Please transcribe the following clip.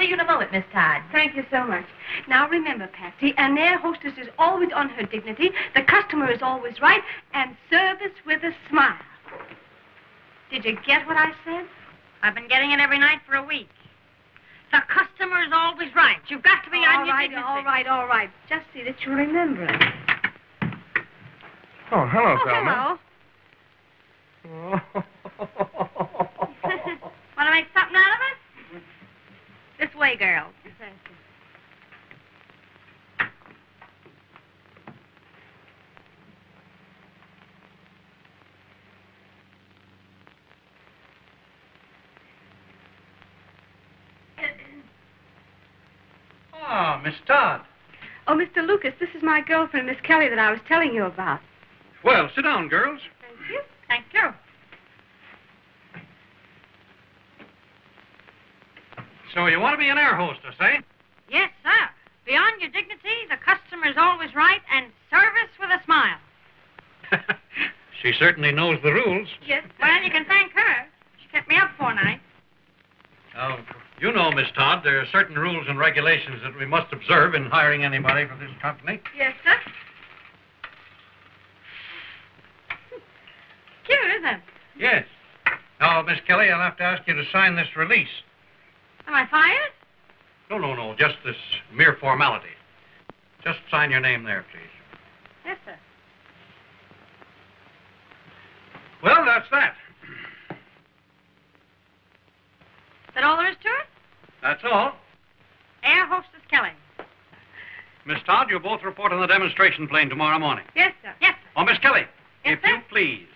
see you in a moment, Miss Todd. Thank you so much. Now remember, Patsy, an air hostess is always on her dignity, the customer is always right, and service with a smile. Did you get what I said? I've been getting it every night for a week. The customer is always right. You've got to be all on your right, dignity. all right, all right. Just see that you remember it. Oh, hello, Oh, Thelma. hello. Want to make something out of it? This way, girls. Ah, Miss Todd. Oh, Mr. Lucas, this is my girlfriend, Miss Kelly, that I was telling you about. Well, sit down, girls. Thank you. Thank you. So you want to be an air hostess, eh? Yes, sir. Beyond your dignity, the customer is always right, and service with a smile. she certainly knows the rules. Yes. Well, you can thank her. She kept me up four nights. Now, you know, Miss Todd, there are certain rules and regulations that we must observe in hiring anybody for this company. Yes, sir. Cute, isn't it? Yes. Now, Miss Kelly, I'll have to ask you to sign this release. Am I fired? No, no, no, just this mere formality. Just sign your name there, please. Yes, sir. Well, that's that. Is that all there is to it? That's all. Air hostess Kelly. Miss Todd, you'll both report on the demonstration plane tomorrow morning. Yes, sir. Yes, sir. Oh, Miss Kelly, Yes, if sir. you please.